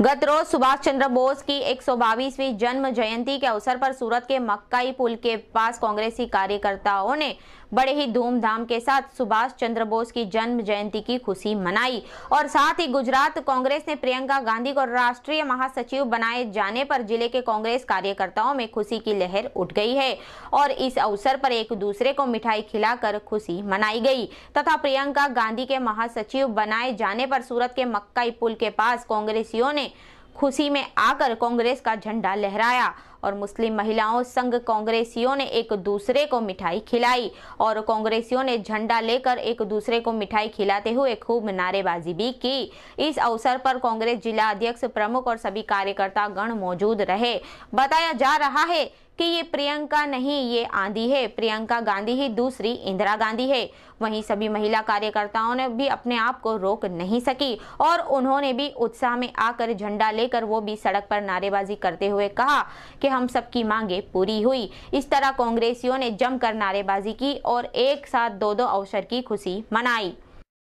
गत रोज सुभाष चंद्र बोस की 122वीं जन्म जयंती के अवसर पर सूरत के मक्काई पुल के पास कांग्रेसी कार्यकर्ताओं ने बड़े ही धूमधाम के साथ सुभाष चंद्र बोस की जन्म जयंती की खुशी मनाई। और साथ ही गुजरात कांग्रेस ने प्रियंका गांधी को राष्ट्रीय महासचिव बनाए जाने पर ज़िले के कांग्रेस कार्यकर्ताओं में खुशी की लहर उठ गई है और इस अवसर पर एक दूसरे को मिठाई खिलाकर खुशी मनाई गई तथा प्रियंका गांधी के महासचिव बनाए जाने पर सूरत के मक्काई पुल के पास कांग्रेसियों ने खुशी में आकर कांग्रेस का झंडा लहराया। और मुस्लिम महिलाओं संघ कांग्रेसियों ने एक दूसरे को मिठाई खिलाई और कांग्रेसियों ने झंडा लेकर एक दूसरे को मिठाई खिलाते हुए खूब नारेबाजी भी की। इस अवसर पर कांग्रेस जिला अध्यक्ष, प्रमुख और सभी कार्यकर्ता गण मौजूद रहे। बताया जा रहा है कि ये प्रियंका नहीं, ये आंधी है। प्रियंका गांधी ही दूसरी इंदिरा गांधी है। वहीं सभी महिला कार्यकर्ताओं ने भी अपने आप को रोक नहीं सकी और उन्होंने भी उत्साह में आकर झंडा लेकर वो भी सड़क पर नारेबाजी करते हुए कहा कि हम सबकी मांगे पूरी हुई इस तरह कांग्रेसियों ने जमकर नारेबाजी की और एक साथ दो दो अवसर की खुशी मनाई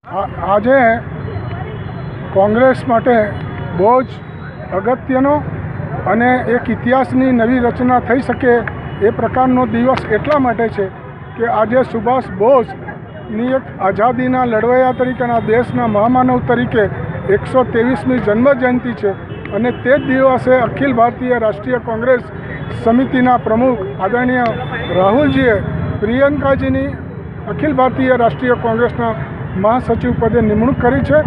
આજે કોંગ્રેસ માટે બહુ જ અગત્યનો અને એક ઇતિહાસની નવી રચના થઈ શકે એ પ્રકારનો દિવસ એટલા માટે છે કે આજે સુભાષ બોઝની એક આઝાદીના લડવૈયા તરીકેના દેશના મહામાનવ તરીકે એકસો ત્રેવીસમી જન્મજયંતિ છે અને તે જ દિવસે અખિલ ભારતીય રાષ્ટ્રીય કોંગ્રેસ સમિતિના પ્રમુખ આદરણીય રાહુલજીએ પ્રિયંકાજીની અખિલ ભારતીય રાષ્ટ્રીય કોંગ્રેસના મહાસચિવ પદે નિમણૂક કરી છે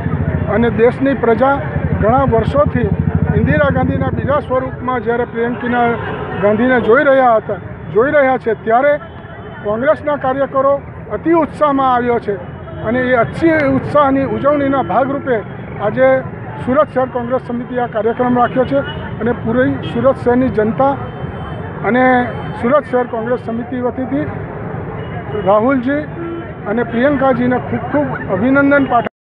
અને દેશની પ્રજા ઘણા વર્ષોથી ઇન્દિરા ગાંધીના બીજા સ્વરૂપમાં જ્યારે પ્રિયંકીના ગાંધીને જોઈ રહ્યા હતા, જોઈ રહ્યા છે, ત્યારે કોંગ્રેસના કાર્યકરો અતિ ઉત્સાહમાં આવ્યો છે અને એ અતિ ઉત્સાહની ઉજવણીના ભાગરૂપે આજે સુરત શહેર કોંગ્રેસ સમિતિ આ કાર્યક્રમ રાખ્યો છે અને પૂરી સુરત શહેરની જનતા અને સુરત શહેર કોંગ્રેસ સમિતિ વતીથી રાહુલજી અને પ્રિયંકાજીને ખૂબ ખૂબ અભિનંદન પાઠવ